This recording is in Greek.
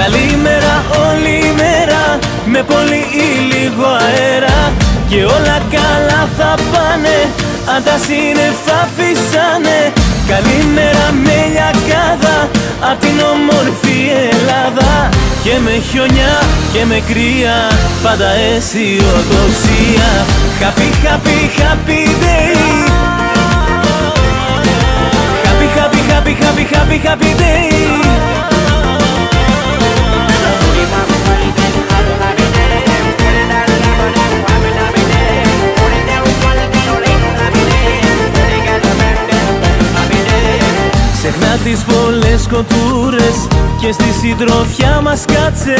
Καλημέρα όλη ημέρα. Με πολύ λίγο αέρα. Και όλα καλά θα πάνε. Αν τα σύρε, φυσανε. Καλημέρα με λιακάδα. Απ' την όμορφη. Και με χιονιά και με κρύα Πάντα αισιοδοξία. Happy, happy, happy day. Happy, happy, happy, happy, happy, happy day. Ξεχνά τις πολλές κοντούρες στη συντροφιά μας κάτσε